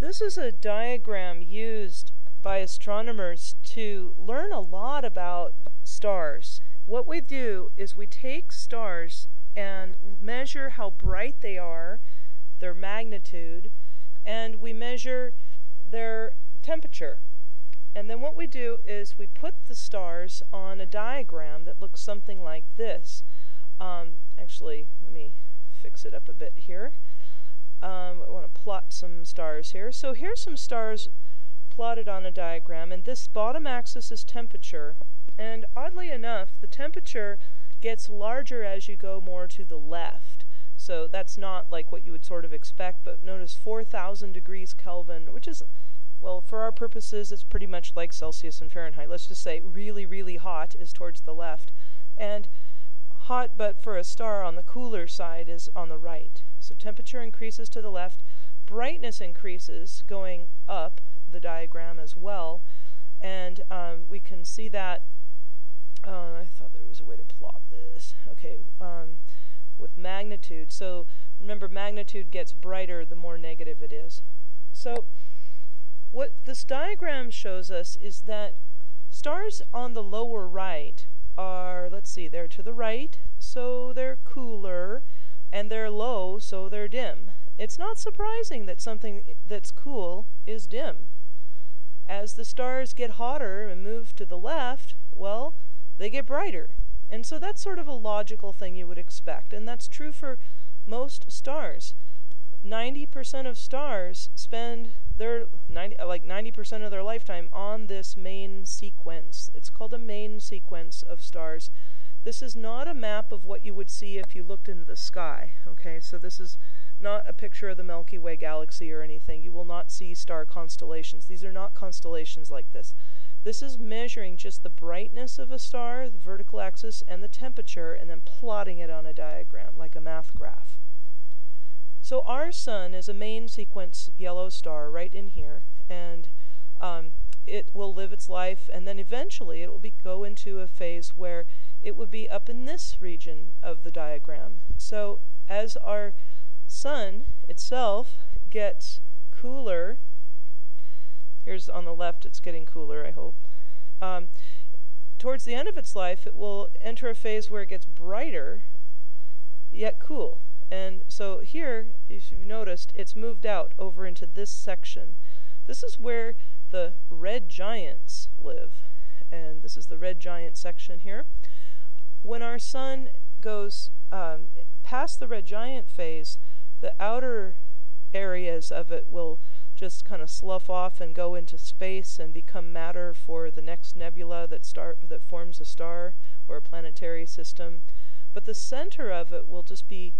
This is a diagram used by astronomers to learn a lot about stars. What we do is we take stars and measure how bright they are, their magnitude, and we measure their temperature. And then what we do is we put the stars on a diagram that looks something like this. Um, actually, let me fix it up a bit here. Um, I want to plot some stars here. So here's some stars plotted on a diagram, and this bottom axis is temperature. And oddly enough, the temperature gets larger as you go more to the left. So that's not like what you would sort of expect, but notice 4,000 degrees Kelvin, which is, well, for our purposes, it's pretty much like Celsius and Fahrenheit. Let's just say really, really hot is towards the left. And hot, but for a star on the cooler side, is on the right. So temperature increases to the left, brightness increases going up the diagram as well, and um, we can see that, uh, I thought there was a way to plot this, okay, um, with magnitude. So remember magnitude gets brighter the more negative it is. So what this diagram shows us is that stars on the lower right are, let's see, they're to the right, so they're cooler, and they're low, so they're dim. It's not surprising that something that's cool is dim. As the stars get hotter and move to the left, well, they get brighter. And so that's sort of a logical thing you would expect, and that's true for most stars. 90% of stars spend their 90 uh, like 90% of their lifetime on this main sequence. It's called a main sequence of stars. This is not a map of what you would see if you looked into the sky, okay? So this is not a picture of the Milky Way galaxy or anything. You will not see star constellations. These are not constellations like this. This is measuring just the brightness of a star, the vertical axis, and the temperature, and then plotting it on a diagram, like a math graph. So our sun is a main sequence yellow star right in here, and um, it will live its life, and then eventually it will be, go into a phase where it would be up in this region of the diagram. So as our sun itself gets cooler, here's on the left it's getting cooler, I hope. Um, towards the end of its life, it will enter a phase where it gets brighter, yet cool. And so here, if you've noticed, it's moved out over into this section. This is where the red giants live. And this is the red giant section here. When our sun goes um, past the red giant phase, the outer areas of it will just kind of slough off and go into space and become matter for the next nebula that star that forms a star or a planetary system. But the center of it will just be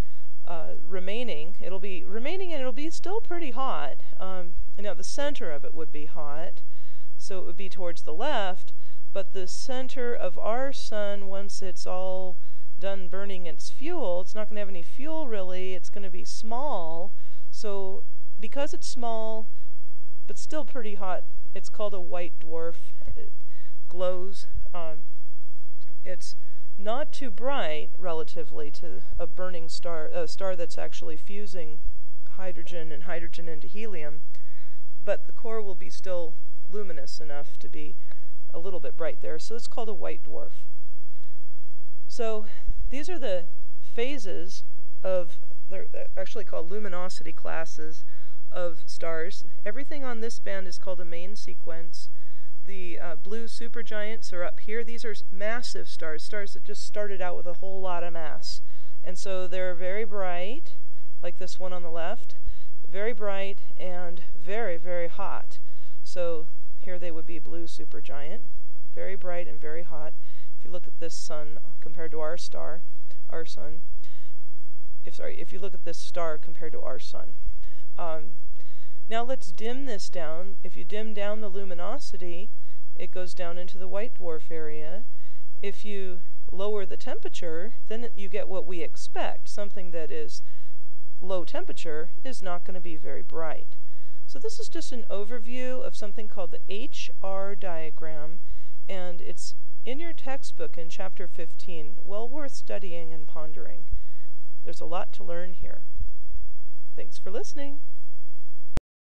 uh, remaining. It'll be remaining and it'll be still pretty hot. Um, now the center of it would be hot, so it would be towards the left. But the center of our sun, once it's all done burning its fuel, it's not going to have any fuel really. Small. So because it's small, but still pretty hot, it's called a white dwarf. It glows. Um, it's not too bright relatively to a burning star, a star that's actually fusing hydrogen and hydrogen into helium, but the core will be still luminous enough to be a little bit bright there, so it's called a white dwarf. So these are the phases of, they're actually called luminosity classes of stars. Everything on this band is called a main sequence. The uh, blue supergiants are up here. These are massive stars, stars that just started out with a whole lot of mass. And so they're very bright, like this one on the left, very bright and very, very hot. So here they would be blue supergiant, very bright and very hot. If you look at this sun compared to our star, our sun, if sorry, if you look at this star compared to our sun. Um, now let's dim this down. If you dim down the luminosity, it goes down into the white dwarf area. If you lower the temperature, then you get what we expect. Something that is low temperature is not going to be very bright. So this is just an overview of something called the HR diagram, and it's in your textbook in chapter 15, well worth studying and pondering. There's a lot to learn here. Thanks for listening.